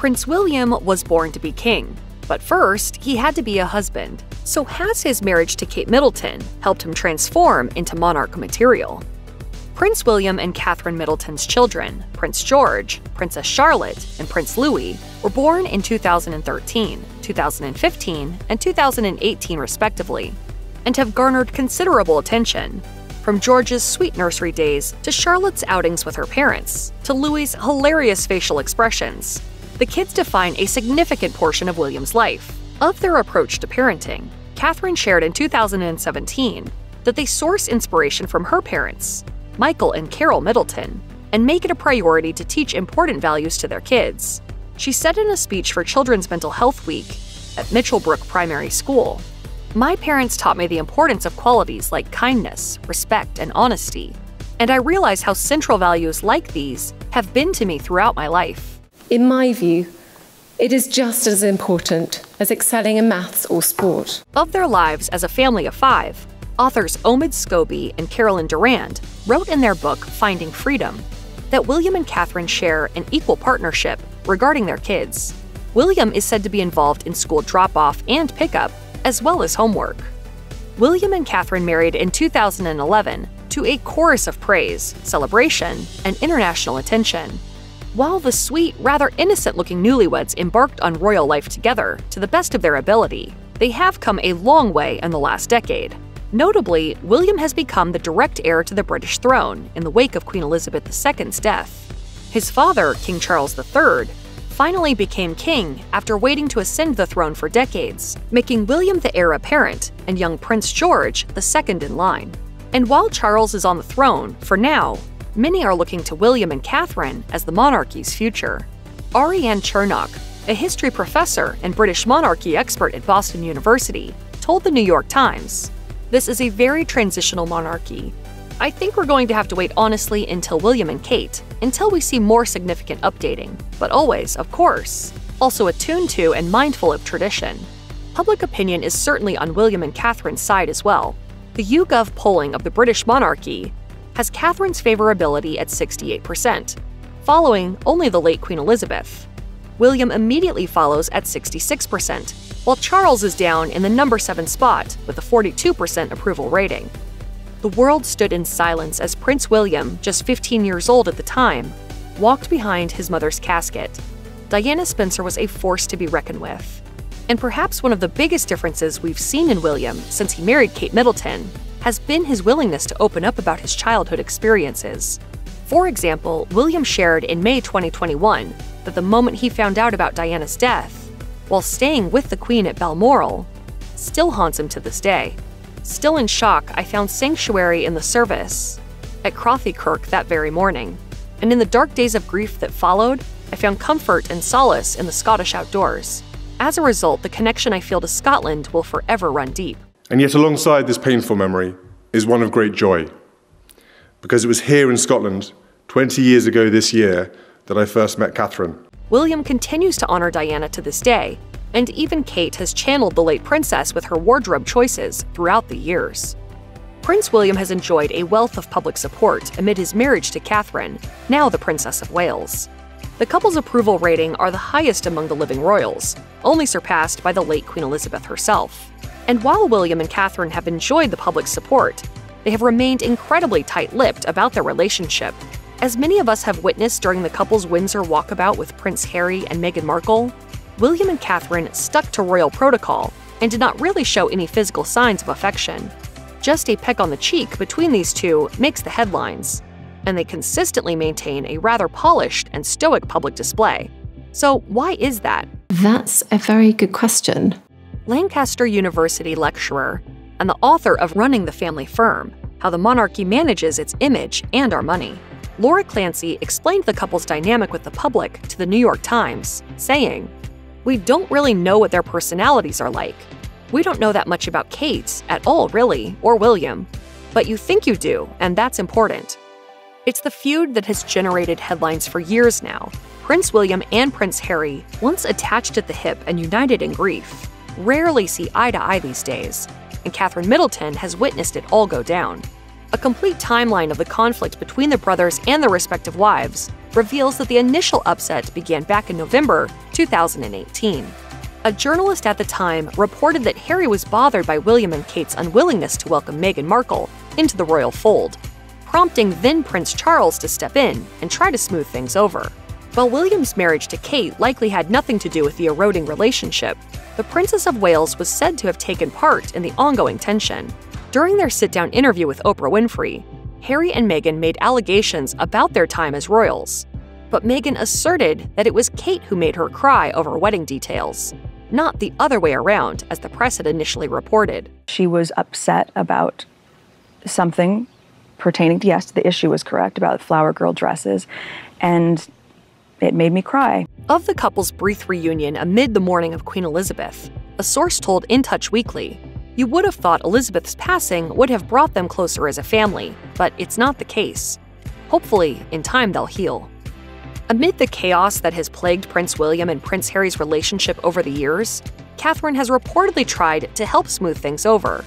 Prince William was born to be king, but first he had to be a husband. So, has his marriage to Kate Middleton helped him transform into monarch material? Prince William and Catherine Middleton's children, Prince George, Princess Charlotte, and Prince Louis, were born in 2013, 2015, and 2018, respectively, and have garnered considerable attention. From George's sweet nursery days to Charlotte's outings with her parents, to Louis's hilarious facial expressions, the kids define a significant portion of William's life. Of their approach to parenting, Catherine shared in 2017 that they source inspiration from her parents, Michael and Carol Middleton, and make it a priority to teach important values to their kids. She said in a speech for Children's Mental Health Week at Mitchellbrook Primary School My parents taught me the importance of qualities like kindness, respect, and honesty, and I realize how central values like these have been to me throughout my life. In my view, it is just as important as excelling in maths or sport. Of their lives as a family of five, authors Omid Scobie and Carolyn Durand wrote in their book Finding Freedom that William and Catherine share an equal partnership regarding their kids. William is said to be involved in school drop off and pickup, as well as homework. William and Catherine married in 2011 to a chorus of praise, celebration, and international attention. While the sweet, rather innocent looking newlyweds embarked on royal life together to the best of their ability, they have come a long way in the last decade. Notably, William has become the direct heir to the British throne in the wake of Queen Elizabeth II's death. His father, King Charles III, finally became king after waiting to ascend the throne for decades, making William the heir apparent and young Prince George the second in line. And while Charles is on the throne, for now, many are looking to William and Catherine as the monarchy's future. Arianne Chernock, a history professor and British monarchy expert at Boston University, told the New York Times this is a very transitional monarchy. I think we're going to have to wait honestly until William and Kate, until we see more significant updating, but always, of course, also attuned to and mindful of tradition. Public opinion is certainly on William and Catherine's side as well. The YouGov polling of the British monarchy has Catherine's favorability at 68%, following only the late Queen Elizabeth. William immediately follows at 66%, while Charles is down in the number 7 spot with a 42% approval rating. The world stood in silence as Prince William, just 15 years old at the time, walked behind his mother's casket. Diana Spencer was a force to be reckoned with. And perhaps one of the biggest differences we've seen in William since he married Kate Middleton has been his willingness to open up about his childhood experiences. For example, William shared in May 2021 that the moment he found out about Diana's death, while staying with the Queen at Balmoral, still haunts him to this day. Still in shock, I found sanctuary in the service at Crathie Kirk that very morning. And in the dark days of grief that followed, I found comfort and solace in the Scottish outdoors. As a result, the connection I feel to Scotland will forever run deep. And yet, alongside this painful memory is one of great joy. Because it was here in Scotland, 20 years ago this year, that I first met Catherine. William continues to honor Diana to this day, and even Kate has channeled the late princess with her wardrobe choices throughout the years. Prince William has enjoyed a wealth of public support amid his marriage to Catherine, now the Princess of Wales. The couple's approval rating are the highest among the living royals, only surpassed by the late Queen Elizabeth herself. And while William and Catherine have enjoyed the public support, they have remained incredibly tight lipped about their relationship as many of us have witnessed during the couple's Windsor walkabout with Prince Harry and Meghan Markle, William and Catherine stuck to royal protocol and did not really show any physical signs of affection. Just a peck on the cheek between these two makes the headlines, and they consistently maintain a rather polished and stoic public display. So, why is that? That's a very good question. Lancaster University lecturer and the author of Running the Family Firm How the Monarchy Manages Its Image and Our Money Laura Clancy explained the couple's dynamic with the public to the New York Times, saying, We don't really know what their personalities are like. We don't know that much about Kate at all, really, or William. But you think you do, and that's important. It's the feud that has generated headlines for years now. Prince William and Prince Harry, once attached at the hip and united in grief, rarely see eye to eye these days, and Catherine Middleton has witnessed it all go down. A complete timeline of the conflict between the brothers and their respective wives reveals that the initial upset began back in November 2018. A journalist at the time reported that Harry was bothered by William and Kate's unwillingness to welcome Meghan Markle into the royal fold, prompting then Prince Charles to step in and try to smooth things over. While William's marriage to Kate likely had nothing to do with the eroding relationship, the Princess of Wales was said to have taken part in the ongoing tension. During their sit down interview with Oprah Winfrey, Harry and Meghan made allegations about their time as royals, but Meghan asserted that it was Kate who made her cry over wedding details, not the other way around, as the press had initially reported. She was upset about something pertaining to, yes, the issue was correct about flower girl dresses, and it made me cry. Of the couple's brief reunion amid the mourning of Queen Elizabeth, a source told In Touch Weekly, you would have thought Elizabeth's passing would have brought them closer as a family, but it's not the case. Hopefully, in time they'll heal. Amid the chaos that has plagued Prince William and Prince Harry's relationship over the years, Catherine has reportedly tried to help smooth things over.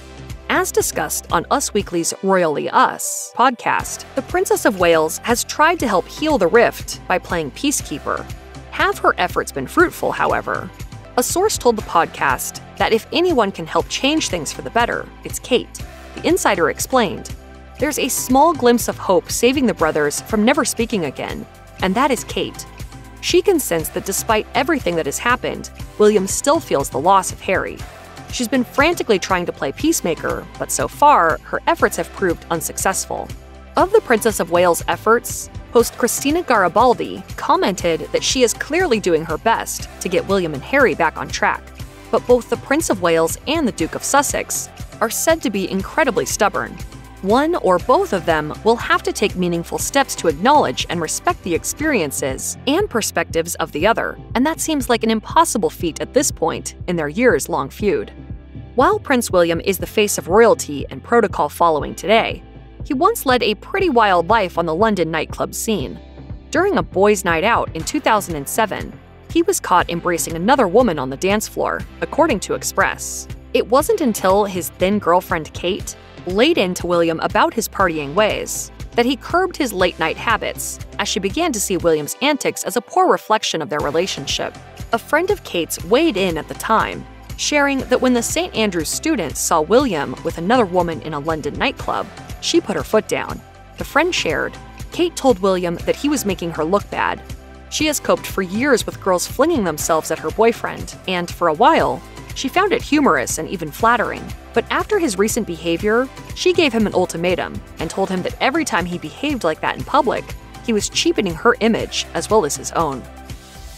As discussed on Us Weekly's Royally Us podcast, the Princess of Wales has tried to help heal the rift by playing peacekeeper. Have her efforts been fruitful, however? A source told the podcast that if anyone can help change things for the better, it's Kate. The insider explained, There's a small glimpse of hope saving the brothers from never speaking again, and that is Kate. She can sense that despite everything that has happened, William still feels the loss of Harry. She's been frantically trying to play peacemaker, but so far, her efforts have proved unsuccessful. Of the Princess of Wales' efforts, host Christina Garibaldi commented that she is clearly doing her best to get William and Harry back on track. But both the Prince of Wales and the Duke of Sussex are said to be incredibly stubborn, one or both of them will have to take meaningful steps to acknowledge and respect the experiences and perspectives of the other, and that seems like an impossible feat at this point in their years long feud. While Prince William is the face of royalty and protocol following today, he once led a pretty wild life on the London nightclub scene. During a boys' night out in 2007, he was caught embracing another woman on the dance floor, according to Express. It wasn't until his then girlfriend Kate laid into William about his partying ways, that he curbed his late night habits, as she began to see William's antics as a poor reflection of their relationship. A friend of Kate's weighed in at the time, sharing that when the St. Andrews students saw William with another woman in a London nightclub, she put her foot down. The friend shared, Kate told William that he was making her look bad. She has coped for years with girls flinging themselves at her boyfriend, and for a while, she found it humorous and even flattering. But after his recent behavior, she gave him an ultimatum and told him that every time he behaved like that in public, he was cheapening her image as well as his own.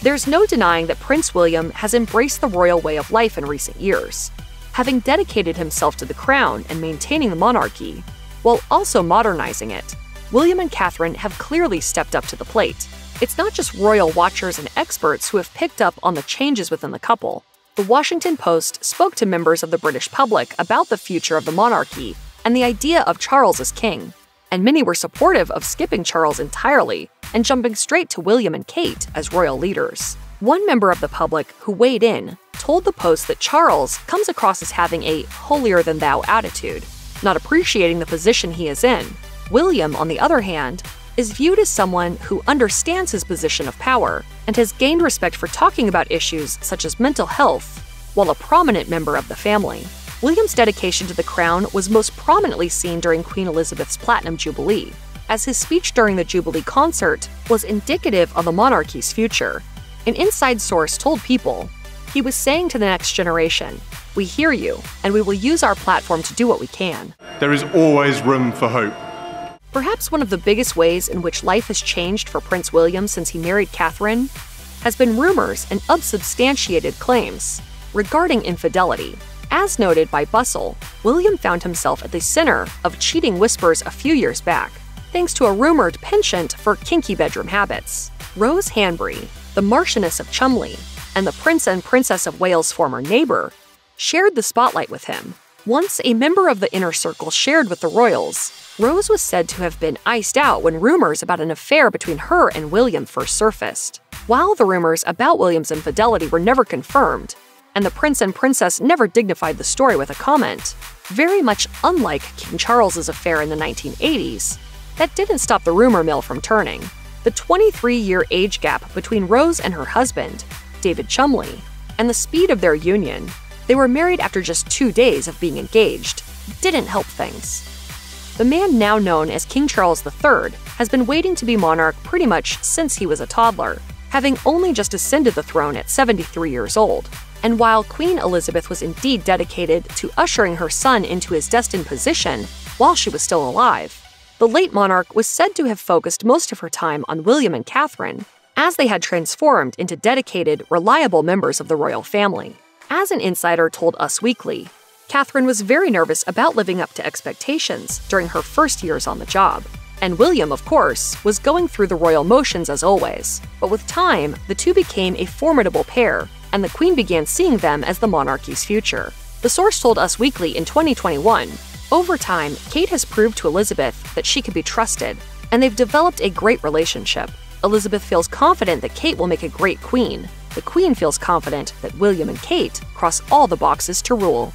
There's no denying that Prince William has embraced the royal way of life in recent years, having dedicated himself to the crown and maintaining the monarchy, while also modernizing it. William and Catherine have clearly stepped up to the plate. It's not just royal watchers and experts who have picked up on the changes within the couple the Washington Post spoke to members of the British public about the future of the monarchy and the idea of Charles as king, and many were supportive of skipping Charles entirely and jumping straight to William and Kate as royal leaders. One member of the public who weighed in told the Post that Charles comes across as having a holier than thou attitude, not appreciating the position he is in. William, on the other hand, is viewed as someone who understands his position of power and has gained respect for talking about issues such as mental health while a prominent member of the family. William's dedication to the crown was most prominently seen during Queen Elizabeth's Platinum Jubilee, as his speech during the Jubilee concert was indicative of the monarchy's future. An inside source told People, he was saying to the next generation, We hear you, and we will use our platform to do what we can. There is always room for hope. Perhaps one of the biggest ways in which life has changed for Prince William since he married Catherine has been rumors and unsubstantiated claims regarding infidelity. As noted by Bustle, William found himself at the center of cheating whispers a few years back, thanks to a rumored penchant for kinky bedroom habits. Rose Hanbury, the Marchioness of Cholmondeley, and the Prince and Princess of Wales' former neighbor, shared the spotlight with him. Once a member of the inner circle shared with the royals Rose was said to have been iced out when rumors about an affair between her and William first surfaced. While the rumors about William's infidelity were never confirmed, and the prince and princess never dignified the story with a comment. Very much unlike King Charles's affair in the 1980s, that didn't stop the rumor mill from turning. The 23 year age gap between Rose and her husband, David Cholmondeley, and the speed of their union, they were married after just two days of being engaged, didn't help things. The man now known as King Charles III has been waiting to be monarch pretty much since he was a toddler, having only just ascended the throne at 73 years old. And while Queen Elizabeth was indeed dedicated to ushering her son into his destined position while she was still alive, the late monarch was said to have focused most of her time on William and Catherine, as they had transformed into dedicated, reliable members of the royal family. As an insider told Us Weekly, Catherine was very nervous about living up to expectations during her first years on the job. And William, of course, was going through the royal motions as always. But with time, the two became a formidable pair, and the Queen began seeing them as the monarchy's future. The source told Us Weekly in 2021 over time, Kate has proved to Elizabeth that she can be trusted, and they've developed a great relationship. Elizabeth feels confident that Kate will make a great queen. The queen feels confident that William and Kate cross all the boxes to rule.